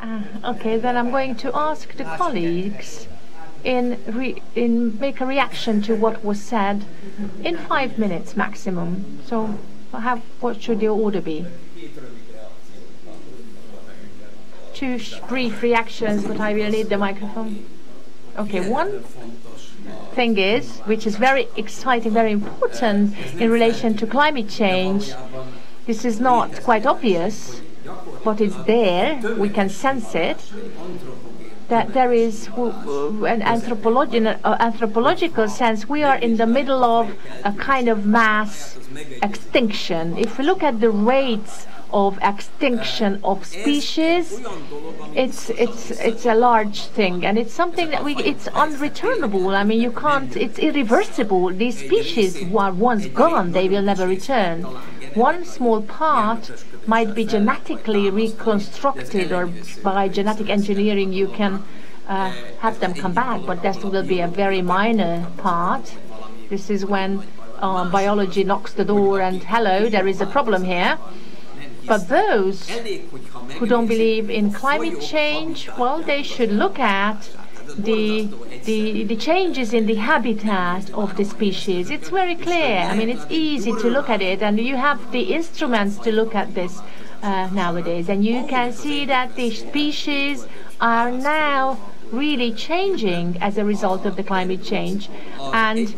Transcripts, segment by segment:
Uh, okay, then I'm going to ask the colleagues in in make a reaction to what was said in five minutes maximum. So, what should the order be? Two brief reactions, but I will need the microphone. Okay, one thing is, which is very exciting, very important in relation to climate change. This is not quite obvious, but it's there. We can sense it. That there is an anthropologi uh, anthropological sense. We are in the middle of a kind of mass extinction. If we look at the rates of extinction of species, it's it's it's a large thing, and it's something that we it's unreturnable. I mean, you can't. It's irreversible. These species are once gone; they will never return. One small part might be genetically reconstructed, or by genetic engineering, you can uh, have them come back, but that will be a very minor part. This is when uh, biology knocks the door and hello, there is a problem here. But those who don't believe in climate change, well, they should look at the, the, the changes in the habitat of the species. It's very clear. I mean, it's easy to look at it, and you have the instruments to look at this uh, nowadays. And you can see that the species are now really changing as a result of the climate change. And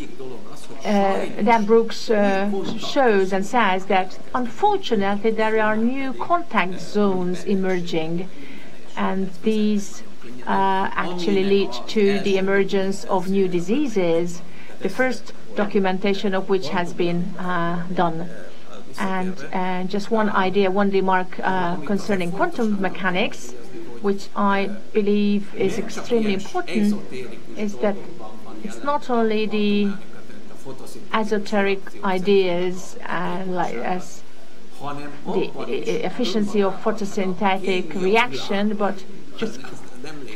uh, Dan Brooks uh, shows and says that unfortunately there are new contact zones emerging, and these uh, actually lead to the emergence of new diseases. The first documentation of which has been uh, done. And uh, just one idea, one remark uh, concerning quantum mechanics, which I believe is extremely important, is that it's not only the esoteric ideas like as the efficiency of photosynthetic reaction, but just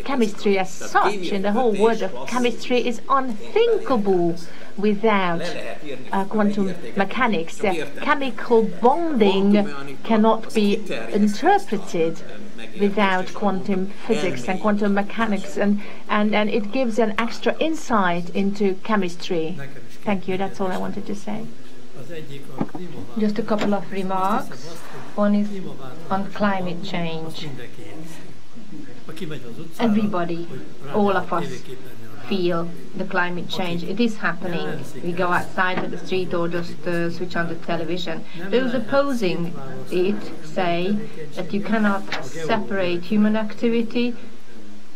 chemistry as such in the whole world of chemistry is unthinkable without uh, quantum mechanics. The chemical bonding cannot be interpreted without quantum physics and quantum mechanics, and, and, and it gives an extra insight into chemistry. Thank you, that's all I wanted to say. Just a couple of remarks. One is on climate change. Everybody, all of us, feel the climate change. It is happening. We go outside to the street or just uh, switch on the television. Those opposing it say that you cannot separate human activity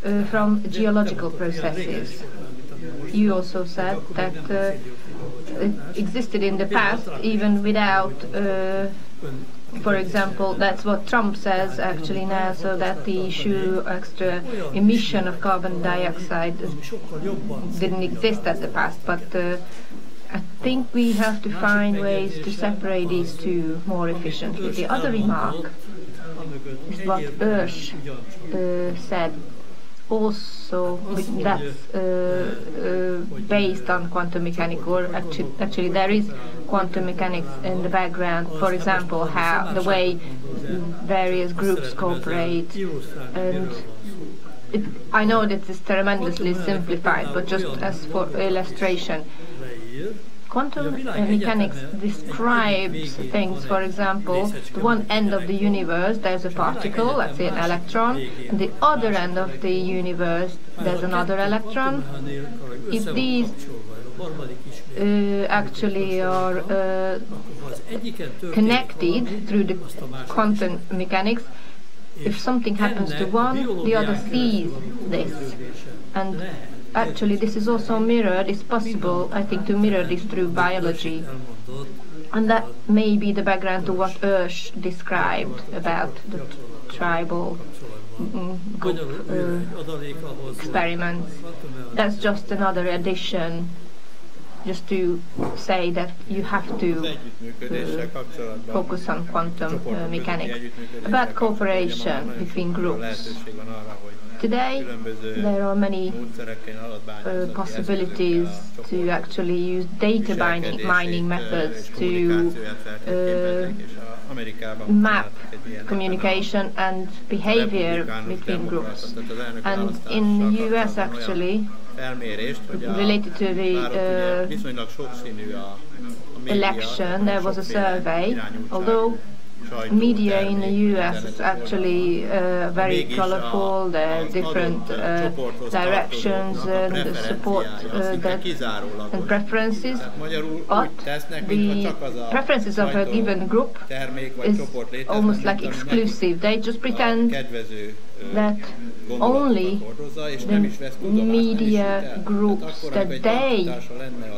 uh, from geological processes. You also said that uh, it existed in the past even without uh, for example, that's what Trump says actually now, so that the issue extra emission of carbon dioxide didn't exist at the past, but uh, I think we have to find ways to separate these two more efficiently. The other remark is what Eörs uh, said also that's uh, uh, based on quantum mechanics or actually, there is quantum mechanics in the background. For example how the way various groups cooperate and it, I know that it's tremendously simplified but just as for illustration Quantum mechanics describes things, for example, the one end of the universe there's a particle, let's say an electron, and the other end of the universe there's another electron. If these uh, actually are uh, connected through the quantum mechanics, if something happens to one, the other sees this. And actually this is also mirrored, it's possible, I think, to mirror this through biology. And that may be the background to what Eörs described about the tribal mm, group uh, experiments. That's just another addition just to say that you have to uh, focus on quantum uh, mechanics. About cooperation between groups. Today, there are many uh, possibilities to actually use data mining, mining methods to uh, map communication and behavior between groups. And in the US actually, related to the uh, election, there was a survey, although media in the US is actually uh, very colorful. There are different uh, directions and support uh, that and preferences. But the preferences of a given group is almost like exclusive. They just pretend that only the media groups that they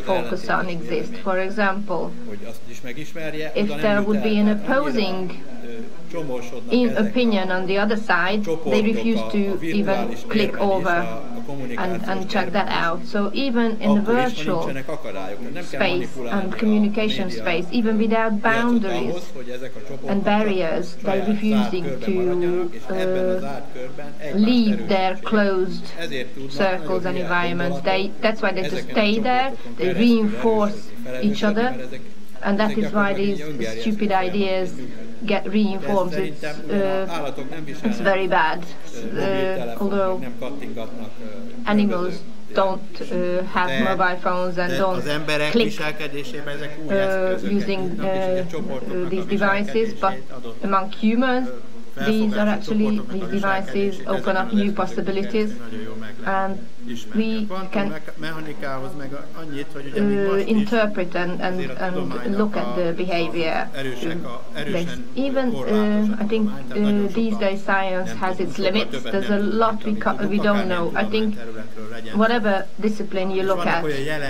focus on exist. For example, if there would be an opposing in opinion on the other side, they refuse to even click over and, and check that out. So even in the virtual space and communication space, even without boundaries and barriers, they're refusing to uh, leave their closed circles and environments. They, that's why they just stay there, they reinforce each other, and that is why these stupid ideas get reinformed. It's, uh, it's very bad. Uh, although animals don't uh, have mobile phones and don't click uh, using uh, these devices, but among humans, these are actually, these devices open up new possibilities and we can uh, interpret and, and, and look at the behavior. Even, uh, I think uh, these days science has its limits. There's a lot we, we don't know. I think whatever discipline you look at,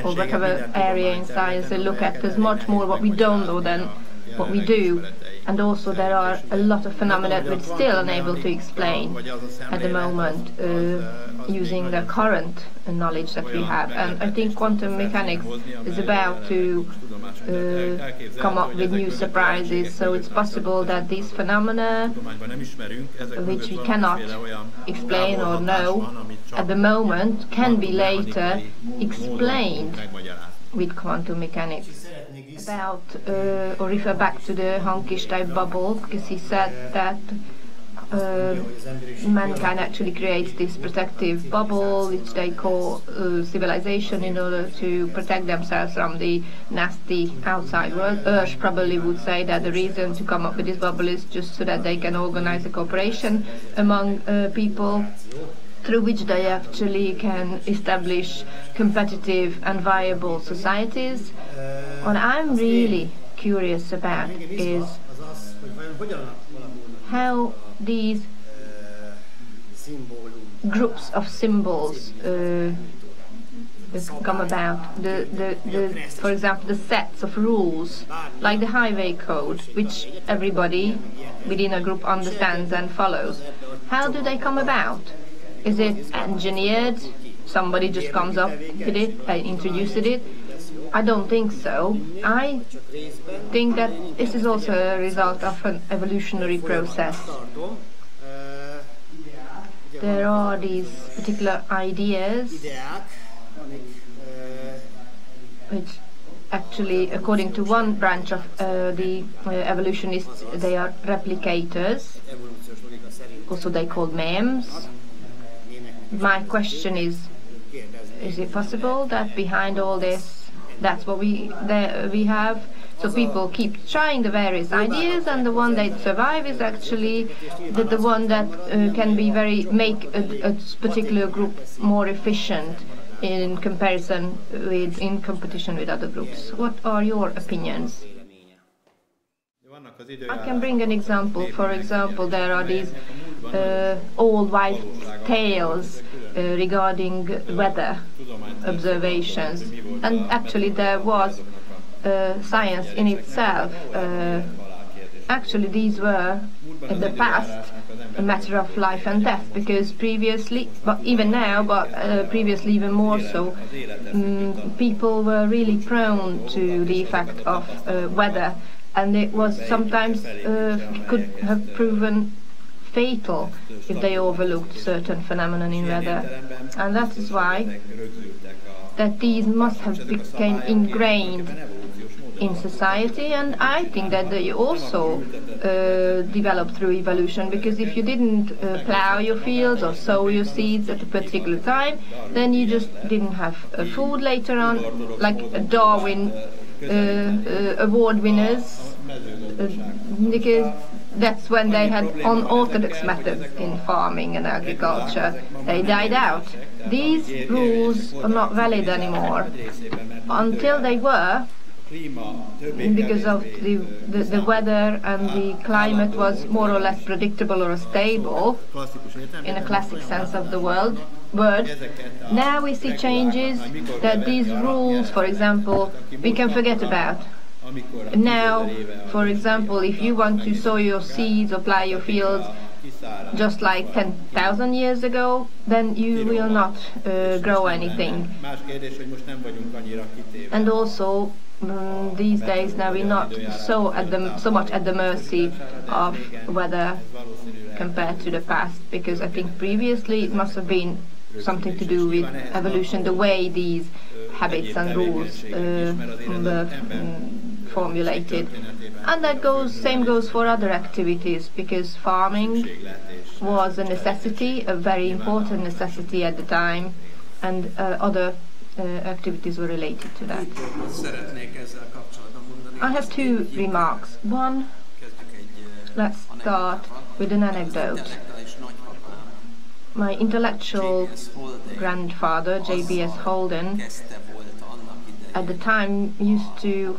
or whatever area in science you look at, there's much more what we don't know than what we do. And also there are a lot of phenomena that we're still unable to explain at the moment uh, using the current knowledge that we have. And I think quantum mechanics is about to uh, come up with new surprises. So it's possible that these phenomena, which we cannot explain or know at the moment, can be later explained with quantum mechanics about uh, or refer back to the Hankiss's bubble because he said that uh, mankind actually creates this protective bubble which they call uh, civilization in order to protect themselves from the nasty outside world. Eörs probably would say that the reason to come up with this bubble is just so that they can organize a cooperation among uh, people through which they actually can establish competitive and viable societies. What I'm really curious about is how these groups of symbols uh, come about. The, the, the, for example, the sets of rules, like the highway code, which everybody within a group understands and follows. How do they come about? Is it engineered? Somebody just comes up with it and introduces it? I don't think so. I think that this is also a result of an evolutionary process. There are these particular ideas which actually, according to one branch of uh, the uh, evolutionists, they are replicators. Also, they called memes my question is, is it possible that behind all this, that's what we that we have? So people keep trying the various ideas, and the one that survive is actually the, the one that uh, can be very make a, a particular group more efficient in comparison with in competition with other groups. What are your opinions? I can bring an example. For example, there are these uh, old wives' tales uh, regarding weather observations, and actually there was uh, science in itself. Uh, actually, these were in the past a matter of life and death because previously, but even now, but uh, previously even more so, um, people were really prone to the effect of uh, weather, and it was sometimes uh, could have proven fatal if they overlooked certain phenomena in weather. And that is why that these must have become ingrained in society, and I think that they also uh, developed through evolution because if you didn't uh, plow your fields or sow your seeds at a particular time, then you just didn't have uh, food later on, like Darwin uh, uh, award winners, uh, because that's when they had unorthodox methods in farming and agriculture. They died out. These rules are not valid anymore. Until they were, because of the, the, the, weather and the climate was more or less predictable or stable in a classic sense of the world word. Now we see changes that these rules, for example, we can forget about. Now, for example, if you want to sow your seeds or plow your fields, just like 10,000 years ago, then you will not uh, grow anything. And also, um, these days now we're not so at the so much at the mercy of weather compared to the past, because I think previously it must have been something to do with evolution, the way these habits and rules uh, um, formulated. And that goes, same goes for other activities, because farming was a necessity, a very important necessity at the time, and uh, other uh, activities were related to that. I have two remarks. One, let's start with an anecdote. My intellectual grandfather, J.B.S. Haldane, at the time used to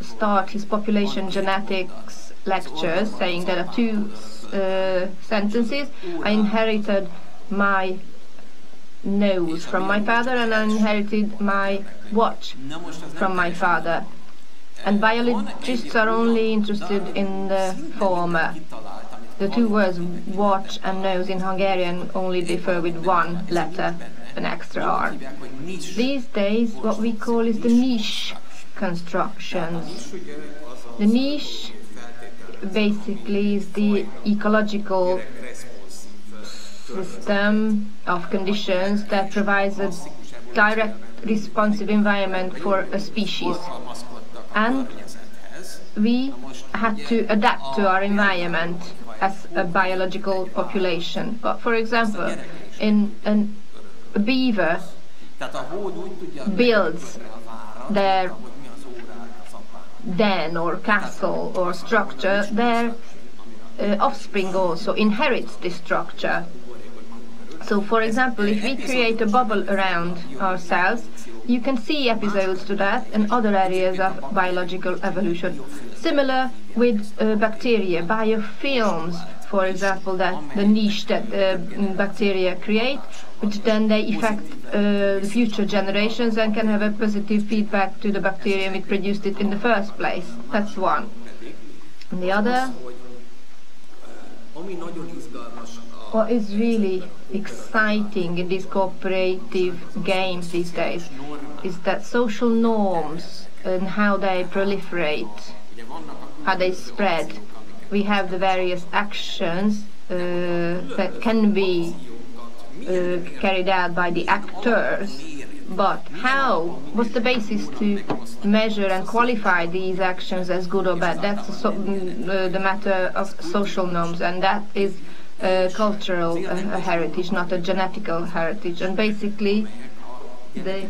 start his population genetics lectures saying there are two uh, sentences. I inherited my nose from my father and I inherited my watch from my father. And biologists are only interested in the former. The two words watch and nose in Hungarian only differ with one letter, an extra R. These days what we call is the niche constructions. The niche basically is the ecological system of conditions that provides a direct responsive environment for a species. And we had to adapt to our environment as a biological population. But for example, in an, beaver builds their den or castle or structure, their uh, offspring also inherits this structure. So, for example, if we create a bubble around ourselves, you can see episodes to that and other areas of biological evolution. Similar with uh, bacteria, biofilms, for example, that the niche that uh, bacteria create, which then they affect uh, future generations and can have a positive feedback to the bacterium it produced it in the first place. That's one. And the other, what is really exciting in these cooperative games these days is that social norms and how they proliferate, how they spread. We have the various actions uh, that can be uh, carried out by the actors, but how? What's the basis to measure and qualify these actions as good or bad? That's so, uh, the matter of social norms, and that is a cultural uh, heritage, not a genetical heritage. And basically, the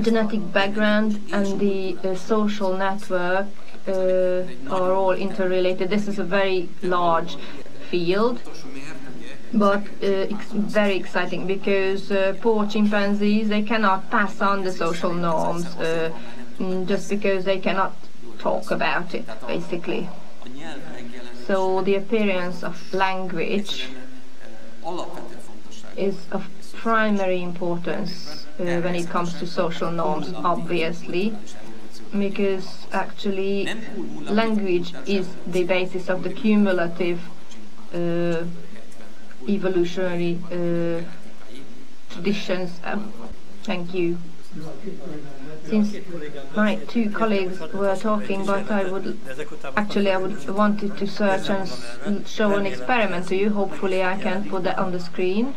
genetic background and the uh, social network uh, are all interrelated. This is a very large field, but uh, very exciting because uh, poor chimpanzees they cannot pass on the social norms uh, mm, just because they cannot talk about it, basically. So the appearance of language is of primary importance uh, when it comes to social norms, obviously, because actually language is the basis of the cumulative uh, evolutionary uh, traditions. Um, thank you since my two colleagues were talking, but I would actually I would wanted to search and show an experiment to you. Hopefully, I can put that on the screen.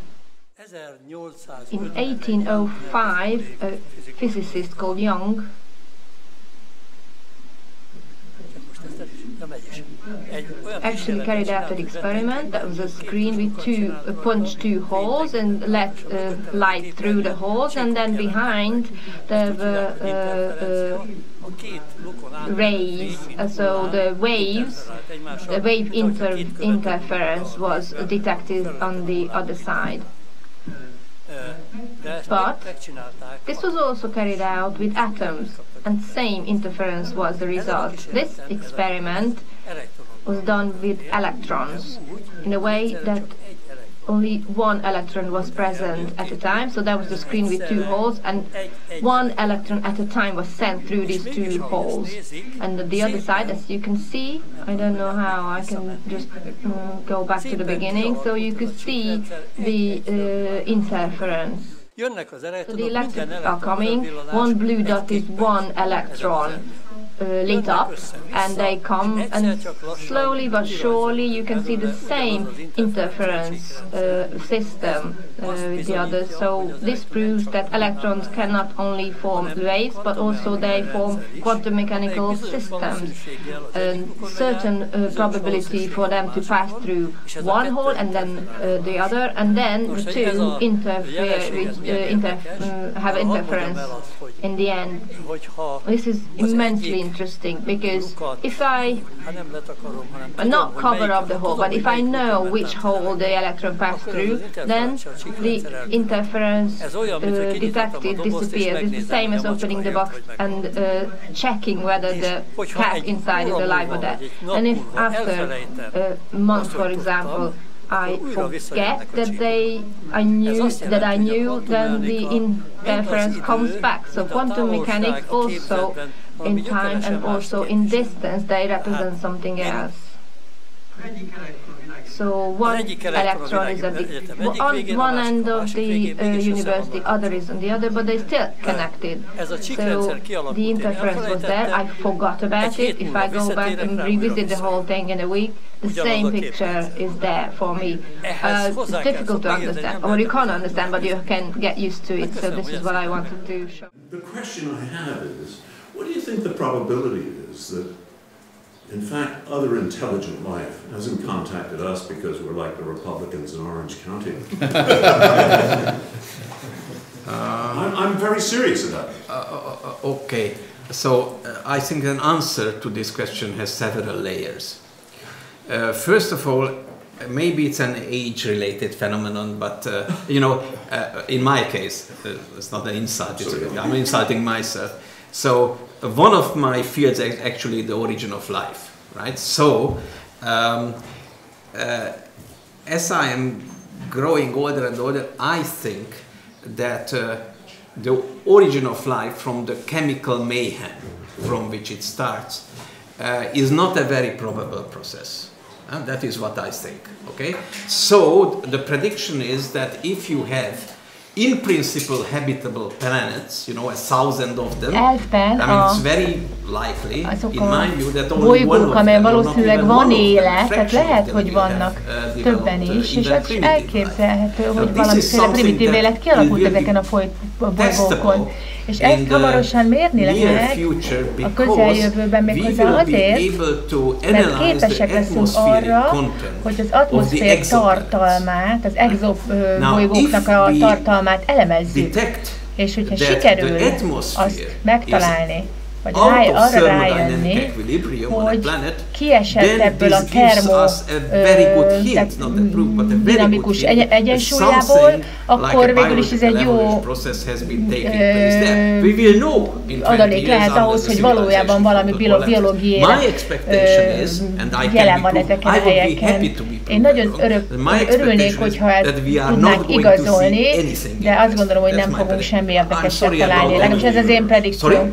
In 1805, a physicist called Young actually carried out an experiment that was a screen with two uh, punched two holes and let uh, light through the holes and then behind there were uh, uh, rays uh, so the waves the wave inter interference was detected on the other side but this was also carried out with atoms and same interference was the result. This experiment was done with electrons. In a way that only one electron was present at a time, so that was the screen with two holes, and one electron at a time was sent through these two holes. And the other side, as you can see, I don't know how, I can just um, go back to the beginning, so you could see the uh, interference. So the electrons are coming, one blue dot is one electron lit up and they come and slowly but surely you can see the same interference uh, system uh, with the others. So this proves that electrons can not only form waves but also they form quantum mechanical systems. A certain uh, probability for them to pass through one hole and then uh, the other and then the two interfere with, uh, inter mm, have interference in the end. This is immensely interesting because if I not cover up the hole, but if I know which hole the electron passed through, then the interference uh, detected disappears. It's the same as opening the box and uh, checking whether the cat inside is alive or dead. And if after a month, for example, I forget that they I knew that I knew then the interference comes back. So quantum mechanics also in time and also in distance they represent something else. So one electron is at the on one end of the uh, universe, the other is on the other, but they're still connected. So the interference was there. I forgot about it. If I go back and revisit the whole thing in a week, the same picture is there for me. Uh, it's difficult to understand, or you can't understand, but you can get used to it. So this is what I wanted to show. The question I have is, what do you think the probability is that in fact, other intelligent life hasn't contacted us because we're like the Republicans in Orange County. I'm, I'm, very serious about it. Uh, uh, uh okay, so uh, I think an answer to this question has several layers. Uh, first of all, maybe it's an age-related phenomenon, but uh, you know, in my case, it's not an insult. I'm insulting myself. So one of my fields is actually the origin of life, right? So um, uh, as I am growing older and older, I think that uh, the origin of life from the chemical mayhem from which it starts uh, is not a very probable process. And that is what I think. Okay, so the prediction is that if you have in principle habitable planets, you know, a thousand of them. Elfben I mean, it's very likely, in my view, that only one of them, valószínűleg van élet, tehát lehet, hogy vannak uh, többen is, és is elképzelhető, hogy valamiféle primitív élet kialakult ezeken a bolygókon. És ezt hamarosan mérni lehet a közeljövőben méghozzá azért, mert képesek leszünk arra, hogy az atmoszfér tartalmát, az exobolygóknak a tartalmát elemezzük. És hogyha sikerül azt megtalálni, vagy ráj, arra rájönni, hogy kiesett ebből a termo dinamikus egyensúlyából, akkor végül is ez egy jó adalék lehet ahhoz, hogy valójában valami biológiai jelen van ezeken a helyeken. Én nagyon örök, örülnék, hogyha ezt tudnánk igazolni, de azt gondolom, hogy nem fogunk semmi érdekeset találni. Legalábbis ez az én predikcióm.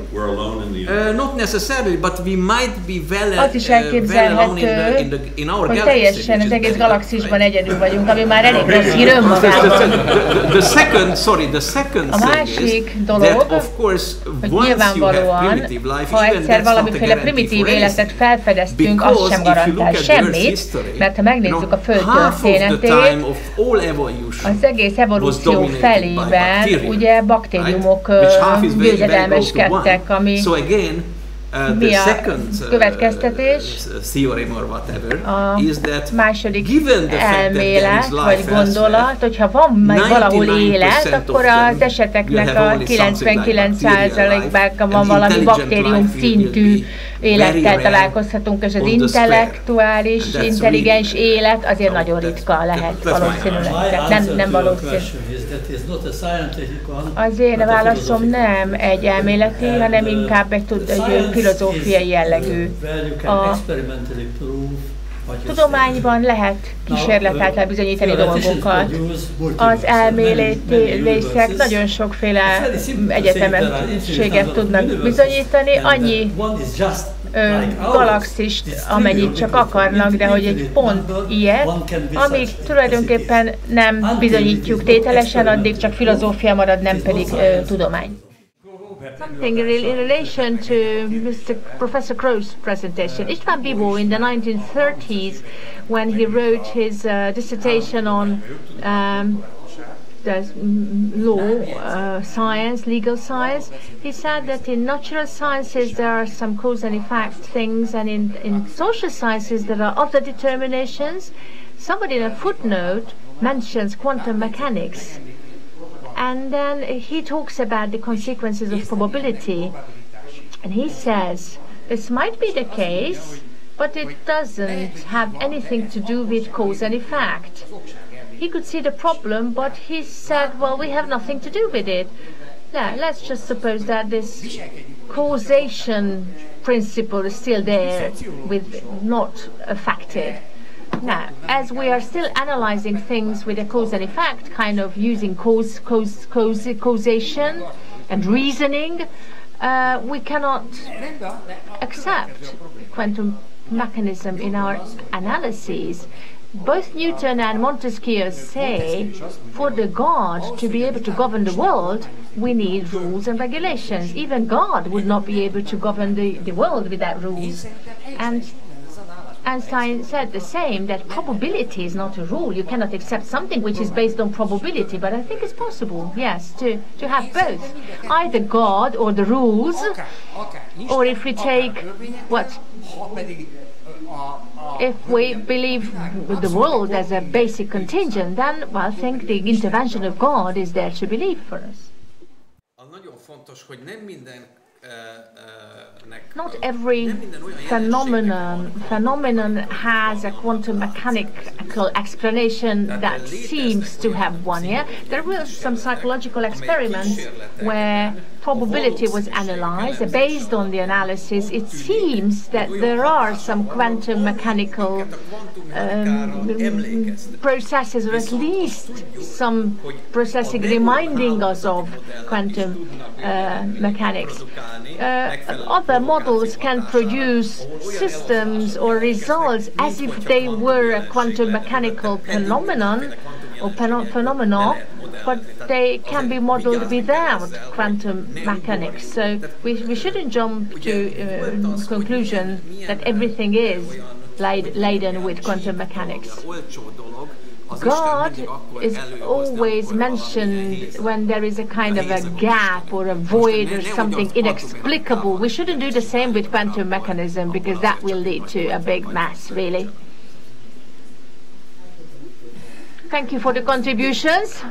Uh, not necessarily, but we might be well, Az is uh, well alone in, the, elképzelhető, in, the, in our hogy galaxy. teljesen which az is egész better, galaxisban right? egyedül vagyunk, ami már elég rossz hír The, önmagában. the, the second, sorry, the second A thing másik is dolog, that of course hogy once you have nyilvánvalóan, primitive life, ha even egyszer that's not a valamiféle guarantee primitív for életet anything. felfedeztünk, az Because sem if you look garantál at the Earth's semmit, history, mert ha you megnézzük know, a Föld half of the történetét, time of all evolution az egész evolúció dominated by felében bacteria, ugye baktériumok right? Which half is very, very close to győzedelmeskedtek, one. ami So again, uh, Mi the a second uh, következtetés? theorem or whatever a is that második given the fact that there elmélet, is vagy life gondolat, elsewhere, hogyha van meg valahol 99% élet, of akkor them az will eseteknek have a only something like bacterial 99%-ban life, van and valami intelligent baktérium life will szintű be élettel very rare találkozhatunk, és az on the square. intellektuális, And that's intelligens really- élet azért No, nagyon that's- ritka lehet that's my valószínűleg. answer. Tehát nem, nem valószínű. Az én válaszom nem egy elméleti, hanem inkább egy, tud, egy filozófiai jellegű. A tudományban lehet kísérlet által bizonyítani dolgokat. Az elméleti részek nagyon sokféle egyetemességet tudnak bizonyítani, annyi galaxist, amennyit csak akarnak, de hogy egy pont ilyet, amíg tulajdonképpen nem bizonyítjuk tételesen, addig csak filozófia marad, nem pedig ö, tudomány. Something in relation to Mr. Professor Crow's presentation. István Bibó in the 1930s, when he wrote his uh, dissertation on um, the law, uh, science, legal science, he said that in natural sciences there are some cause and effect things, and in, in social sciences there are other determinations. Somebody in a footnote mentions quantum mechanics. And then he talks about the consequences of probability. And he says this might be the case, but it doesn't have anything to do with cause and effect. He could see the problem, but he said, well, we have nothing to do with it. Now, let's just suppose that this causation principle is still there, with not affected. Now, as we are still analyzing things with a cause and effect, kind of using cause, cause, cause causation and reasoning, uh, we cannot accept quantum mechanism in our analyses. Both Newton and Montesquieu say for the God to be able to govern the world, we need rules and regulations. Even God would not be able to govern the, the world without rules. And Einstein said the same that probability is not a rule. You cannot accept something which is based on probability, but I think it's possible, yes, to, to have both. Either God or the rules, or if we take what if we believe the world as a basic contingent, then well, I think the intervention of God is there to believe for us. Not every phenomenon phenomenon has a quantum mechanical explanation that seems to have one. Yeah, there were some psychological experiments where probability was analyzed. Based on the analysis, it seems that there are some quantum mechanical um, processes, or at least some processing reminding us of quantum uh, mechanics. Uh, other models can produce systems or results as if they were a quantum mechanical phenomenon or phenomena, but they can be modeled without quantum mechanics. So we, we shouldn't jump to uh, conclusion that everything is laden with quantum mechanics. God is always mentioned when there is a kind of a gap or a void or something inexplicable. We shouldn't do the same with quantum mechanism because that will lead to a big mess, really. Thank you for the contributions.